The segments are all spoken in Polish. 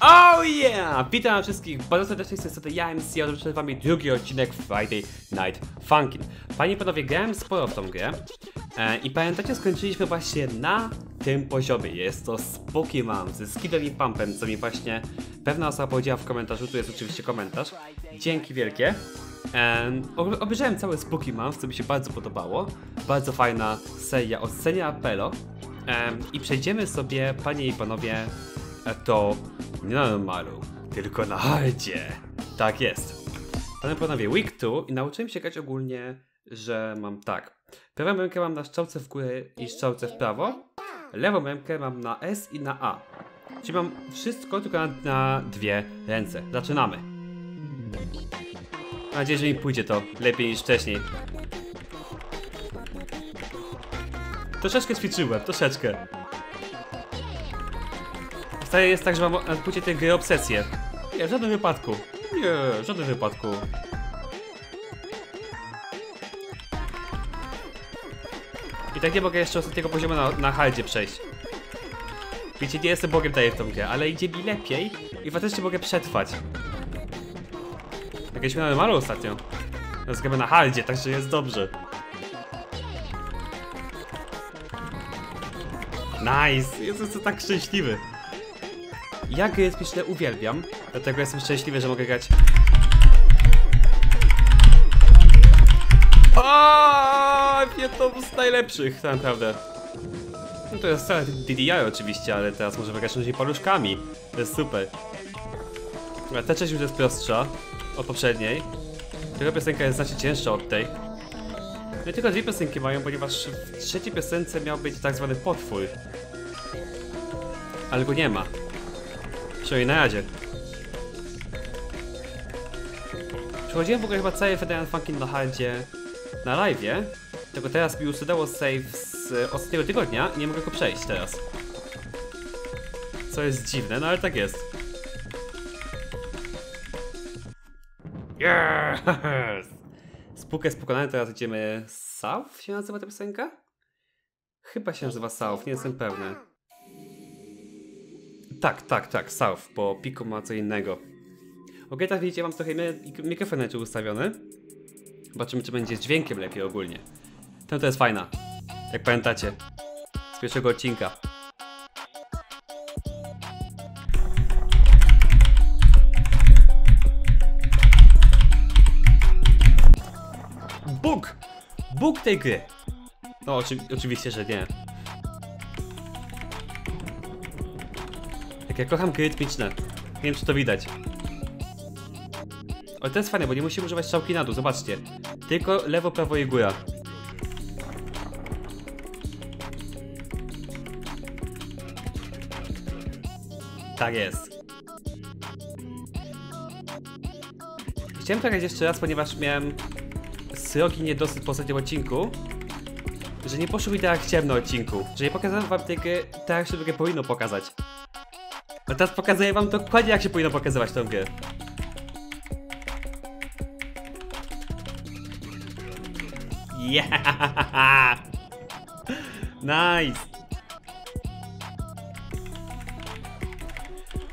Oh yeah! Witam wszystkich bardzo serdecznie z tej strony ja MC, a przed wami drugi odcinek Friday Night Funkin'. Panie i panowie, grałem sporo w tą grę e, i pamiętacie, skończyliśmy właśnie na tym poziomie. Jest to Spooky Mom ze Skidem i Pumpem, co mi właśnie pewna osoba powiedziała w komentarzu, tu jest oczywiście komentarz. Dzięki wielkie. Um, obejrzałem cały Spooky Mom, co mi się bardzo podobało. Bardzo fajna seria od Apelo. Um, I przejdziemy sobie, panie i panowie, to nie na normalu, tylko na hardzie. Tak jest. Panie panowie, week 2 i nauczyłem się grać ogólnie, że mam tak. Prawą rękę mam na strzałce w górę i strzałce w prawo. Lewą rękę mam na S i na A. Czyli mam wszystko tylko na, na dwie ręce. Zaczynamy. Mam nadzieję, że mi pójdzie to lepiej niż wcześniej. Troszeczkę ćwiczyłem, troszeczkę. Wcale jest tak, że mam na płycie tej gry obsesję. Nie, w żadnym wypadku. Nie, w żadnym wypadku. I tak nie mogę jeszcze ostatniego poziomu na, na hardzie przejść. Wiecie, nie jestem bogiem daję w tą grę, ale idzie mi lepiej i faktycznie mogę przetrwać. Jakieś na normalu ostatnio. Zgramy na hardzie, także jest dobrze. Nice! Jestem tak szczęśliwy. Ja gry epiczne uwielbiam, dlatego jestem szczęśliwy, że mogę grać. O, jedną z najlepszych, tak naprawdę. No to jest całe DDI oczywiście, ale teraz możemy grać różnymi paluszkami. To jest super. A ta część już jest prostsza od poprzedniej. Tylko piosenka jest znacznie cięższa od tej. No i tylko dwie piosenki mają, ponieważ w trzeciej piosence miał być tak zwany potwór. Ale go nie ma. Przynajmniej na razie. Przechodziłem w ogóle chyba cały Federal Funkin na hardzie na live'ie, tylko teraz mi usudało save z ostatniego tygodnia i nie mogę go przejść teraz. Co jest dziwne, no ale tak jest. Yes! Spółka jest pokonany, teraz idziemy South się nazywa ta piosenka? Chyba się nazywa South, nie jestem pewny. Tak, tak, tak, South, bo Pico ma co innego. Ok, tak widzicie, mam trochę mikrofon jeszcze ustawiony. Zobaczymy, czy będzie z dźwiękiem lepiej ogólnie. Ten to jest fajna, jak pamiętacie, z pierwszego odcinka. Bóg! Bóg tej gry! No, oczy oczywiście, że nie. Ja kocham gry rytmiczne. Nie wiem, czy to widać. Ale to jest fajne, bo nie musimy używać strzałki na dół, zobaczcie. Tylko lewo, prawo i góra. Tak jest. Chciałem pograć jeszcze raz, ponieważ miałem srogi niedosyt po ostatnim odcinku. Że nie poszło mi tak jak chciałem na odcinku. Że nie pokazałem wam tej gry tak jak się powinno pokazać. A teraz pokazuję wam dokładnie jak się powinno pokazywać tę grę. Yeah! Nice!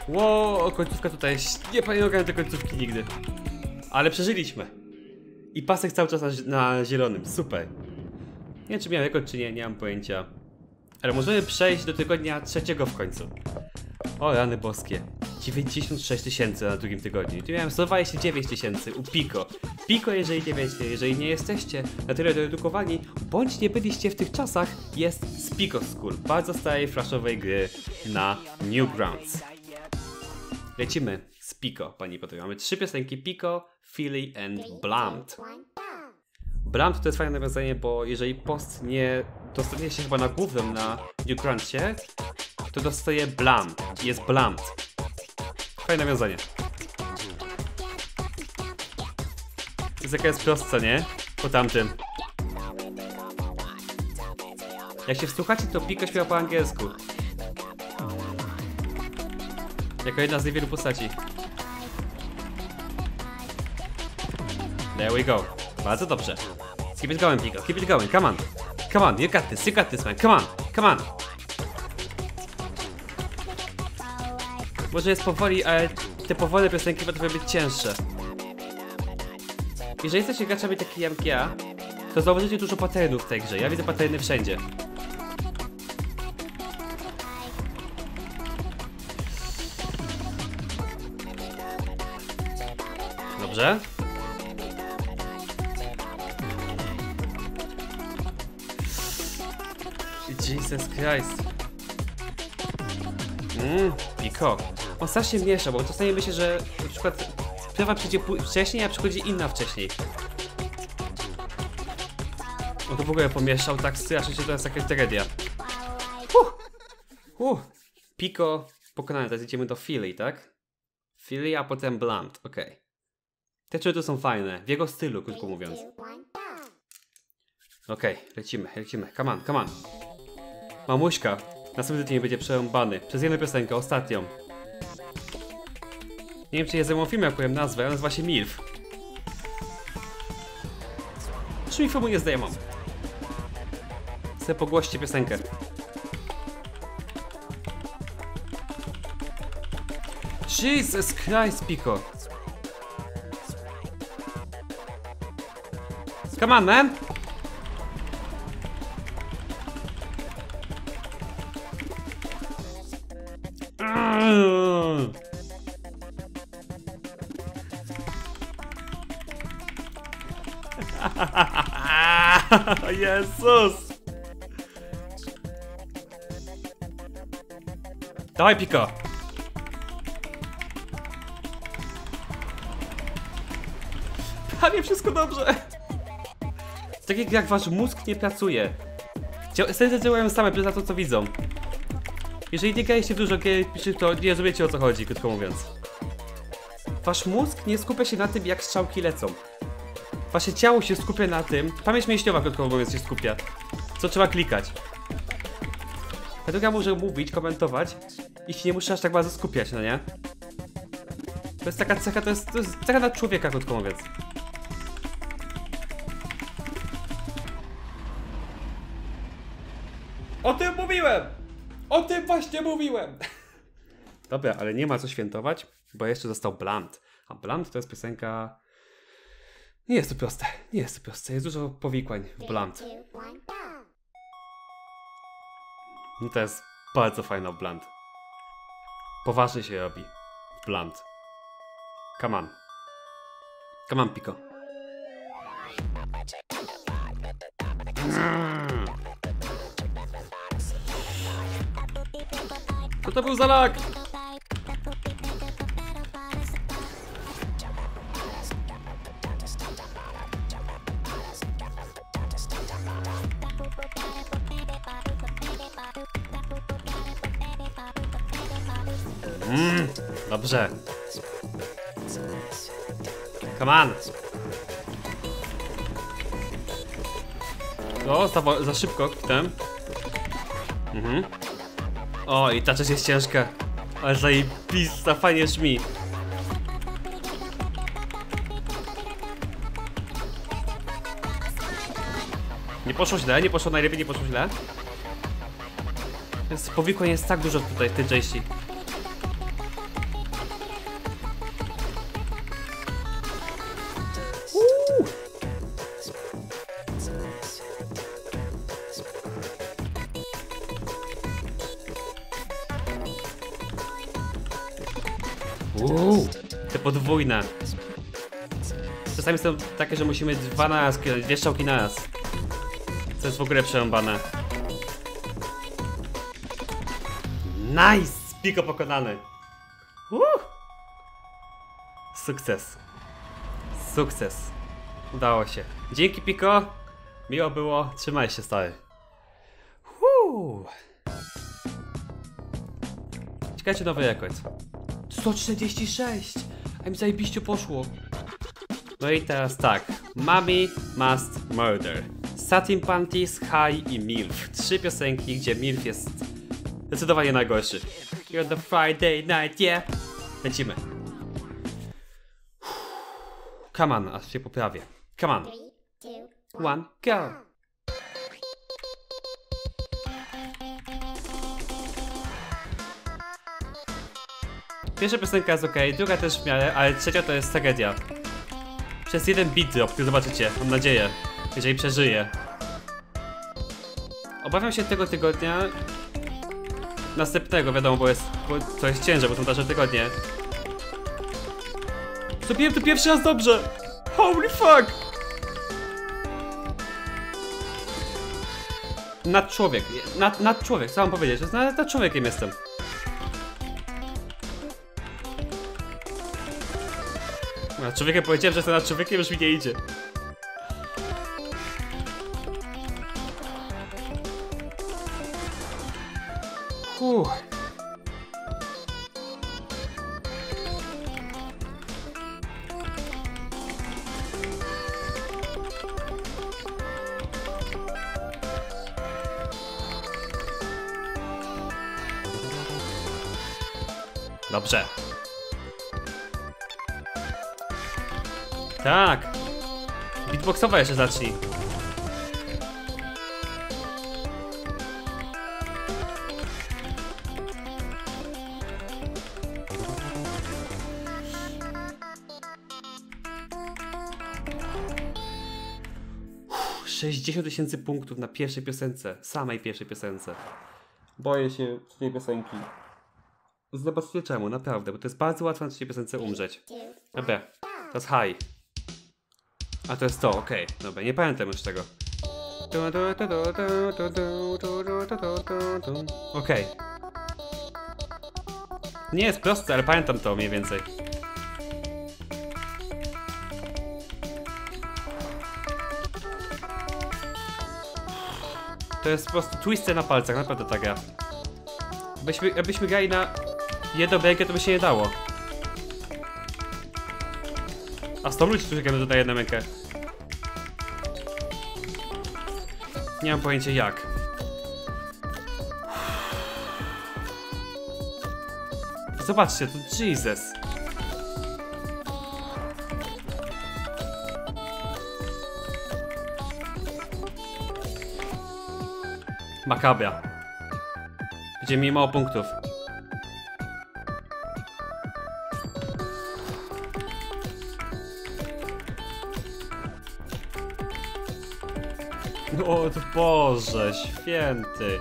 Wow, końcówka tutaj. Nie pamiętam tej końcówki nigdy. Ale przeżyliśmy. I pasek cały czas na, na zielonym, super. Nie wiem czy miałem rekord czy nie, nie mam pojęcia. Ale możemy przejść do tygodnia trzeciego w końcu. O rany boskie. 96 tysięcy na drugim tygodniu. Tu miałem 129 tysięcy u Pico. Pico, jeżeli nie wiecie, jeżeli nie jesteście na tyle doedukowani, bądź nie byliście w tych czasach, jest z Pico School, bardzo starej flashowej gry na Newgrounds. Lecimy z Pico, pani potem. Mamy trzy piosenki Pico, Philly and Blunt. Blunt to jest fajne nawiązanie, bo jeżeli post nie dostanie się chyba na głównym na Newgroundsie, to dostaje Blunt. Jest Blunt. Fajne nawiązanie. Jest jakaś prostsza, nie? Po tamtym. Jak się wsłuchacie, to Piko śpiewa po angielsku. Jako jedna z niewielu postaci. There we go. Bardzo dobrze. Keep it going, Piko. Keep it going. Come on. Come on. You got this. You got this, man. Come on. Come on. Może jest powoli, ale te powolne piosenki potrafią być cięższe. Jeżeli jesteście graczami takimi jak ja, to zauważycie dużo patternów w tej grze. Ja widzę patterny wszędzie. Dobrze. Jesus Christ. Mmm, Peacock. On strasznie miesza, bo czasami myślę, że na przykład sprawa przyjdzie wcześniej, a przychodzi inna wcześniej. On to w ogóle pomieszał tak strasznie, to jest jakaś tragedia. Uh. Uh. Pico pokonany, teraz idziemy do Philly, tak? Philly, a potem Blunt, okej. Te trzy tu są fajne, w jego stylu, krótko mówiąc. Okej, lecimy, lecimy. Come on, come on. Mamuśka. Następny tydzień będzie przerąbany. Przez jedną piosenkę, ostatnią. Nie wiem, czy jest ze mną film, jak powiem nazwę, ale nazywa się MILF. Czy mi filmu nie zdejmą? Chcę pogłoście piosenkę. Jesus Christ, Pico. Come on, man! Jezus! Dawaj, Piko! Prawie wszystko dobrze! Tak jak wasz mózg nie pracuje. Serce działają same przez to, co widzą. Jeżeli nie graliście dużo gier, to nie rozumiecie o co chodzi, krótko mówiąc. Wasz mózg nie skupia się na tym, jak strzałki lecą. Wasze ciało się skupia na tym, pamięć mięśniowa, krótko mówiąc, się skupia. Co trzeba klikać. Dlatego ja muszę mówić, komentować i się nie muszę aż tak bardzo skupiać, no nie? To jest taka cecha, to jest, to jest cecha na człowieka, krótko mówiąc. O tym mówiłem! O tym właśnie mówiłem! Dobra, ale nie ma co świętować, bo jeszcze został Blunt. A Blunt to jest piosenka... Nie jest to proste, nie jest to proste, jest dużo powikłań w Blunt. No to jest bardzo fajna Blunt. Poważnie się robi. Blunt. Come on. Come on, Pico. Mm. Co to był za lag? Dobrze. Come on. O, za, za szybko, ten. Mhm. O, i ta część jest ciężka. Ale zajebista, fajnie szmi. Nie poszło źle, nie poszło najlepiej, nie poszło źle. Jest powikłań jest tak dużo tutaj w tej części. Podwójne. Czasami są takie, że musimy dwa na raz, dwie strzałki na raz. Co jest w ogóle przerąbane. Nice! Piko pokonany. Uh! Sukces. Sukces. Udało się. Dzięki Piko. Miło było. Trzymaj się stary. Huu. Ciekawe nowy rekord. 146! A mi zajebiście poszło. No i teraz tak. Mommy Must Murder. Satin Panties, High i MILF. Trzy piosenki, gdzie MILF jest zdecydowanie najgorszy. You're the Friday night, yeah! Lecimy. Come on, aż się poprawię. Come on. One, go! Pierwsza piosenka jest ok, druga też w miarę, ale trzecia to jest tragedia. Przez jeden beat drop, który zobaczycie, mam nadzieję, jeżeli przeżyję. Obawiam się tego tygodnia następnego, wiadomo, bo jest, bo to jest ciężar, bo są dalsze tygodnie. Zrobiłem to pierwszy raz dobrze! Holy fuck! Nad człowiek, nad, nad człowiek, co mam powiedzieć, nad, nad człowiekiem jestem. Nad człowiekiem powiedziałem, że jestem nad człowiekiem, już mi nie idzie. Uff. Dobrze. Tak. Beatboxowa jeszcze zacznij. Uff, 60 tysięcy punktów na pierwszej piosence, samej pierwszej piosence. Boję się tej piosenki. Zobaczcie czemu, naprawdę, bo to jest bardzo łatwo na trzeciej piosence umrzeć. Dobra, to jest high. A to jest to, okej, dobra, nie pamiętam już tego. Okej. Nie jest proste, ale pamiętam to mniej więcej. To jest po prostu twisty na palcach, naprawdę ta gra. Byśmy, jakbyśmy grali na jedną rękę, to by się nie dało. A z tą ludzi, jedną rękę. Nie mam pojęcia jak. Zobaczcie, to Jesus. Makabra. Będzie mi mało punktów. O Boże, święty.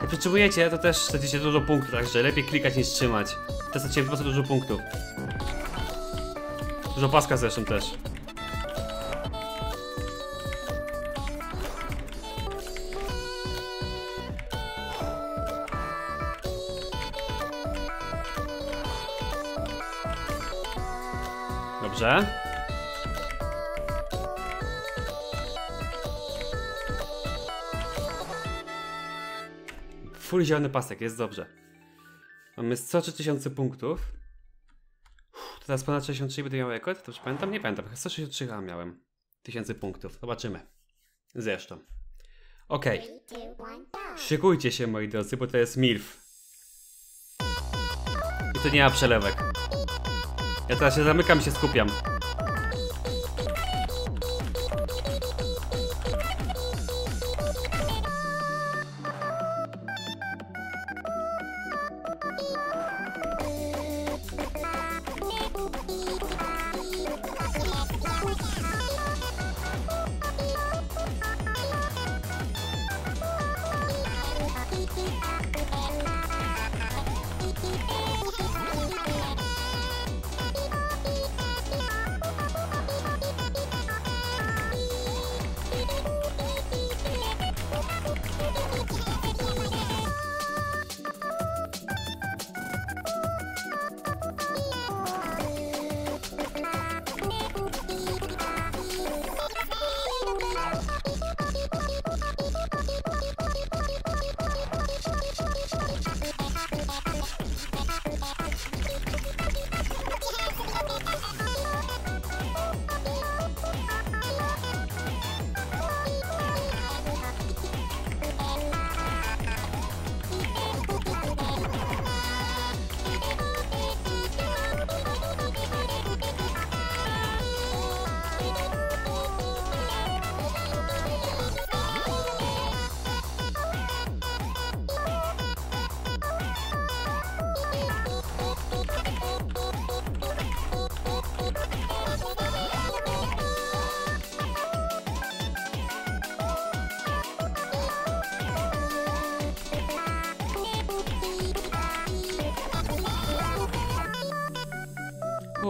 Jak potrzebujecie, to też stracicie dużo punktów, także lepiej klikać niż trzymać. Też straciłem po prostu dużo punktów. Dużo paska zresztą też. Full zielony pasek, jest dobrze. Mamy 103 tysiące punktów. Uff, teraz ponad 63 będę miał rekord? Dobrze pamiętam? Nie pamiętam. 163 chyba miałem. Tysięcy punktów. Zobaczymy. Zresztą. Okej. Szykujcie się moi drodzy, bo to jest MILF. I to nie ma przelewek. Ja teraz się zamykam się skupiam.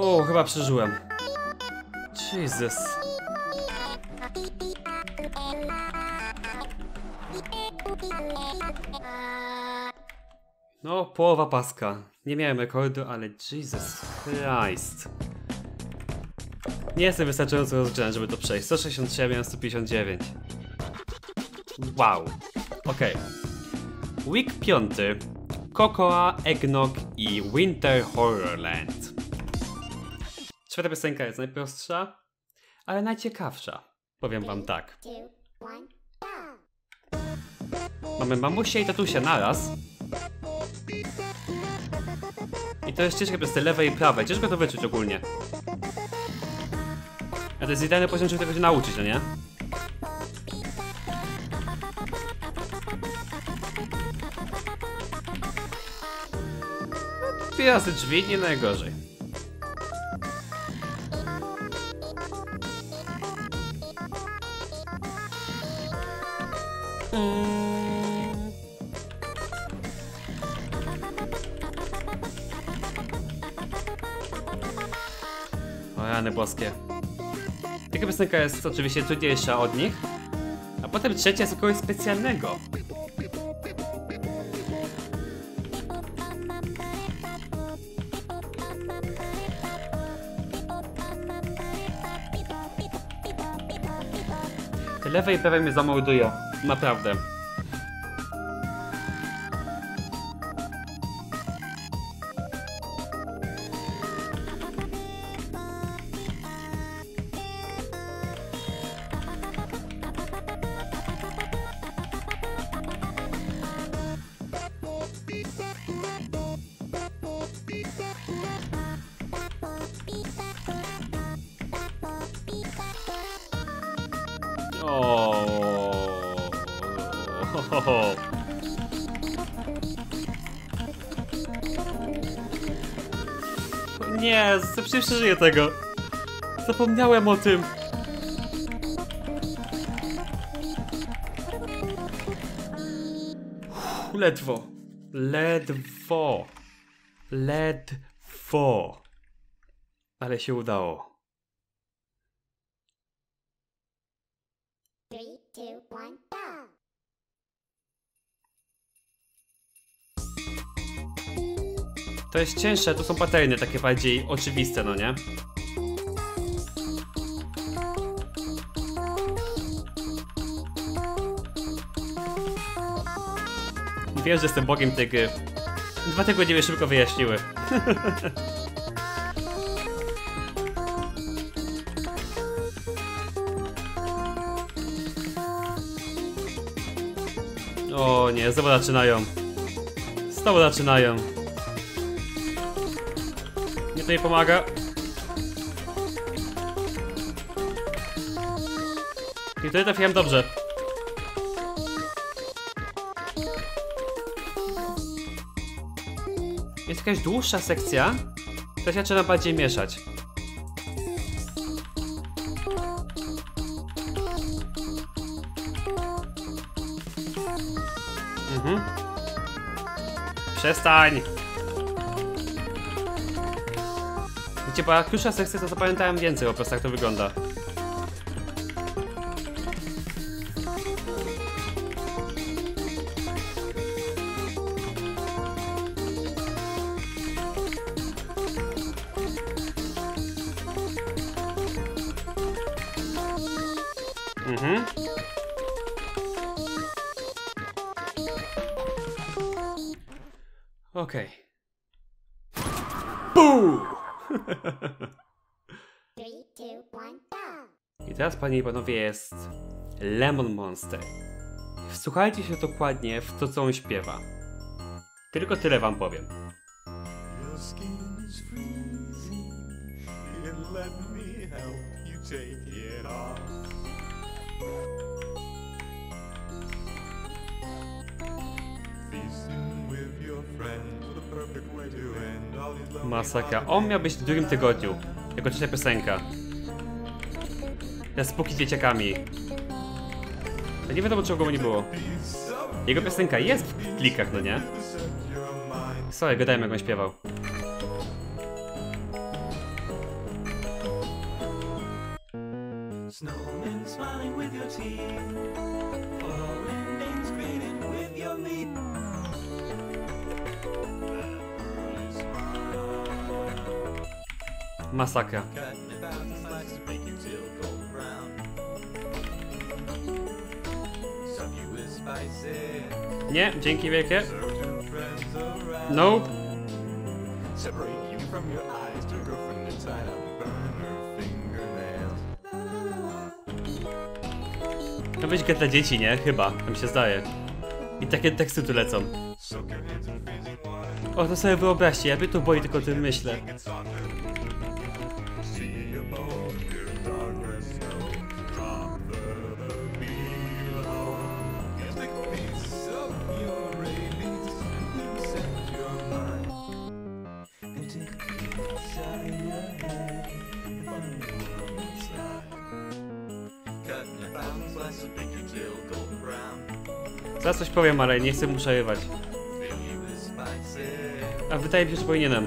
O, chyba przeżyłem. Jesus. No, połowa paska. Nie miałem rekordu, ale Jesus Christ. Nie jestem wystarczająco rozgrzany, żeby to przejść. 167, 159. Wow. Okej. Week 5. Cocoa, Eggnog i Winter Horrorland. Czwarta piosenka jest najprostsza, ale najciekawsza. Powiem wam tak. Mamy mamusię i tatusia naraz. I to jest ścieżka przez te lewe i prawe. Ciężko to wyczuć ogólnie. A to jest idealny poziom, żeby tego się nauczyć, no nie? Dwie razy drzwi, nie najgorzej. Mm. O rany boskie. Piosenka jest oczywiście trudniejsza od nich. A potem trzecia jest kogoś specjalnego. Te lewe i prawe mnie zamordują. Naprawdę. Nie, przeżyję tego. Zapomniałem o tym. Uff, Ledwo. Ledwo. Ledwo. Ale się udało. Three, two, one, To jest cięższe, tu są paterny takie bardziej oczywiste, no nie? Wiem, że jestem bogiem tej gry. Dwa tygodnie mnie szybko wyjaśniły. o nie, znowu zaczynają. Znowu zaczynają. Nie pomaga. I tutaj trafiłem dobrze. Jest jakaś dłuższa sekcja. To się zaczyna bardziej mieszać. Mhm. Przestań! Wiecie, bo jak krótsza sekcja, to zapamiętałem więcej po prostu jak to wygląda. Mhm. Okej. Buu! I teraz, panie i panowie, jest Lemon Monster. Wsłuchajcie się dokładnie w to, co on śpiewa. Tylko tyle wam powiem. Feasting with your the perfect way to end Masakra. On miał być w drugim tygodniu. Jego trzecia piosenka. Te spuki z dzieciakami. To nie wiadomo czego go nie było. Jego piosenka jest w klikach, no nie? Sorry, gadałem jak on śpiewał. Snowman smiling with your teeth. Spices. Nie, dzięki wielkie. Serve to być dla dzieci, nie? Chyba, tam się zdaje. I takie teksty tu lecą. O, to sobie wyobraźcie, ja mnie to boi, tylko o tym myślę. Zaraz coś powiem, ale nie chcę mu przerywać. A wydaje mi się, że powinienem.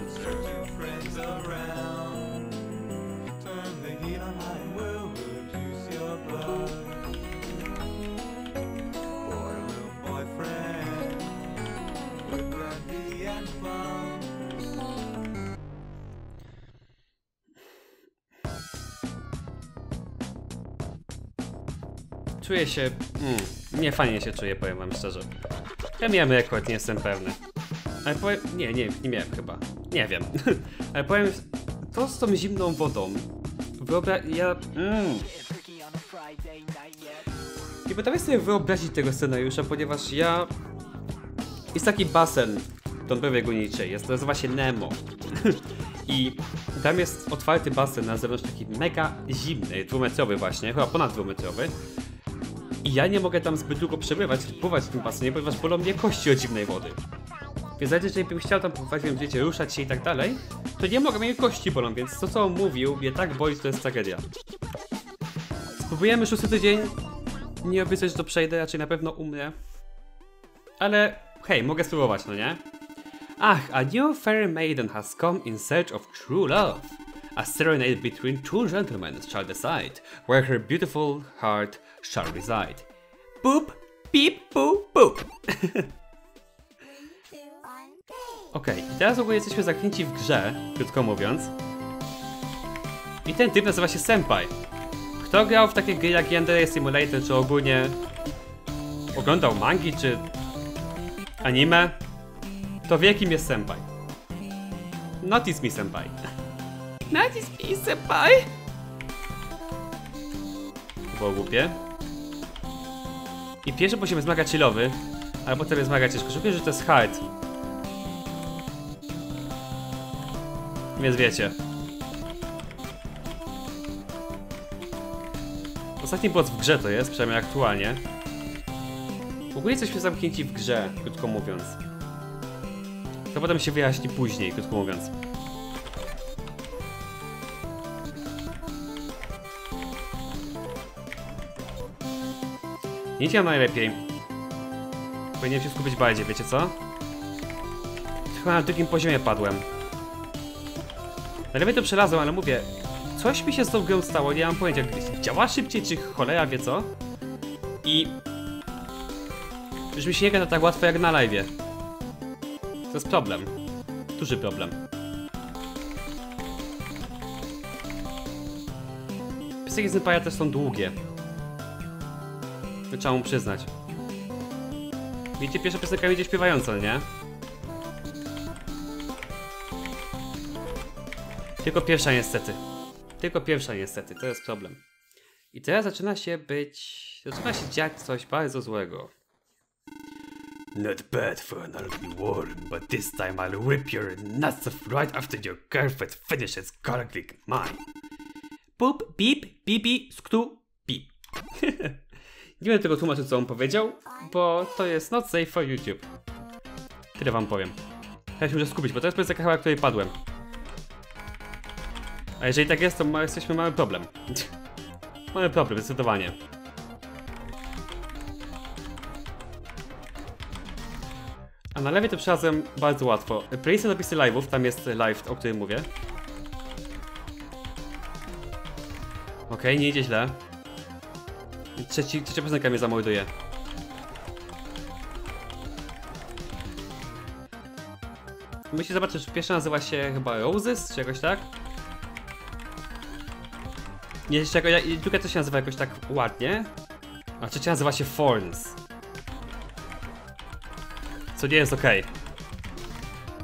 Czuję się... Mm, nie fajnie się czuję, powiem wam szczerze. Ja miałem rekord, nie jestem pewny. Ale powiem... Nie, nie, nie miałem chyba. Nie wiem. Ale powiem... To z tą zimną wodą... Wyobra... Ja... Mm. Nie potrafię sobie wyobrazić tego scenariusza, ponieważ ja... Jest taki basen Dąbrowie Górniczej, jest, nazywa się Nemo. I tam jest otwarty basen na zewnątrz, taki mega zimny, dwumetrowy właśnie, chyba ponad dwumetrowy. I ja nie mogę tam zbyt długo przebywać, pływać w tym basenie, ponieważ bolą mnie kości od zimnej wody. Więc nawet jeżeli bym chciał tam pływać, wiem, wiecie, ruszać się i tak dalej, to nie mogę, mnie kości bolą, więc to co on mówił, mnie tak boli, to jest tragedia. Spróbujemy szósty tydzień. Nie obiecuję, że to przejdę, raczej na pewno umrę. Ale hej, mogę spróbować, no nie? Ach, a new fair maiden has come in search of true love. A serenade between two gentlemen shall decide where her beautiful heart shall reside. Boop, beep, boop, boop. Okej, i teraz w ogóle jesteśmy zakręci w grze, krótko mówiąc. I ten typ nazywa się Senpai. Kto grał w takie gry jak Yandere Simulator, czy ogólnie oglądał mangi, czy anime, to wie kim jest Senpai. Notice me Senpai. Notice me Senpai. To było głupie. I pierwszy poziom jest mega chillowy, ale potem jest mega ciężko. Szukuję, że to jest hard. Więc wiecie. Ostatni boss w grze to jest, przynajmniej aktualnie. W ogóle jesteśmy zamknięci w grze, krótko mówiąc. To potem się wyjaśni później, krótko mówiąc. Nie działam najlepiej. Powinienem się skupić bardziej, wiecie co? Chyba na drugim poziomie padłem. Najlepiej to przelazłem, ale mówię, coś mi się z tą grą stało, nie mam pojęcia, działa szybciej, czy cholera wie co? I... Już mi się nie gada tak łatwo jak na live. To jest problem. Duży problem. Piosenki z też są długie. To trzeba mu przyznać. Widzicie, pierwsza piosenka będzie śpiewająca, nie? Tylko pierwsza niestety. Tylko pierwsza niestety, to jest problem. I teraz zaczyna się być... Zaczyna się dziać coś bardzo złego. Not bad for an ugly worm, but this time I'll rip your nuts off right after your girlfriend finishes gargling mine. Pup, pip, pipi, sktu, pip. Nie będę tego tłumaczyć, co on powiedział, bo to jest not safe for YouTube. Tyle wam powiem. Ja się muszę skupić, bo to jest piosenka chyba, której padłem. A jeżeli tak jest, to ma, jesteśmy, mamy problem. mamy problem, zdecydowanie. A na lewie to przelazłem bardzo łatwo. Place'y napisy live'ów, tam jest live, o którym mówię. Okej, nie idzie źle. Trzeci, trzecia piosenka mnie zamorduje. Myślę, zobaczysz, pierwsza nazywa się chyba Roses, czy jakoś tak? Nie, jeszcze jako, druga też się nazywa jakoś tak ładnie. A trzecia nazywa się Thorns. Co nie jest okej.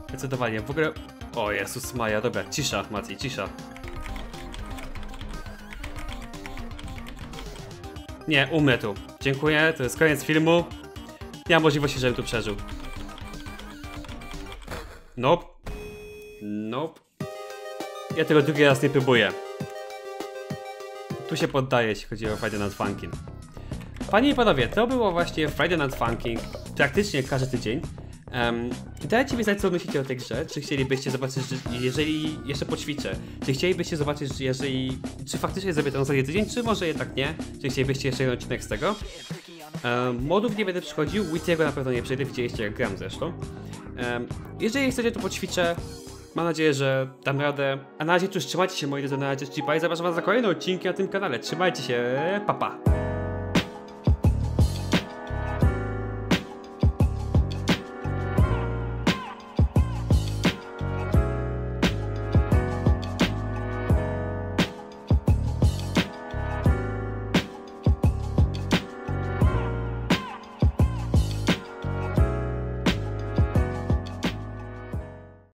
Zdecydowanie, w ogóle... O Jezus Maja, dobra, cisza, Mati, cisza. Nie, umrę tu. Dziękuję, to jest koniec filmu. Nie ma możliwości, żebym tu przeżył. Nope. Nope. Ja tego drugi raz nie próbuję. Tu się poddaję, jeśli chodzi o Friday Night Funkin'. Panie i panowie, to było właśnie Friday Night Funkin' praktycznie każdy tydzień. Um, dajcie mi znać, co myślicie o tej grze. Czy chcielibyście zobaczyć, że jeżeli jeszcze poćwiczę, czy chcielibyście zobaczyć, że jeżeli, czy faktycznie zrobię to na zasadzie tydzień, czy może jednak nie? Czy chcielibyście jeszcze jeden odcinek z tego? Um, modów nie będę przychodził, Wittiego na pewno nie przejdę, widzieliście jak gram zresztą. Um, jeżeli chcecie, to poćwiczę. Mam nadzieję, że dam radę. A na razie cóż, trzymajcie się moi drodzy, na razie, i zapraszam was na kolejne odcinki na tym kanale. Trzymajcie się, papa. Pa.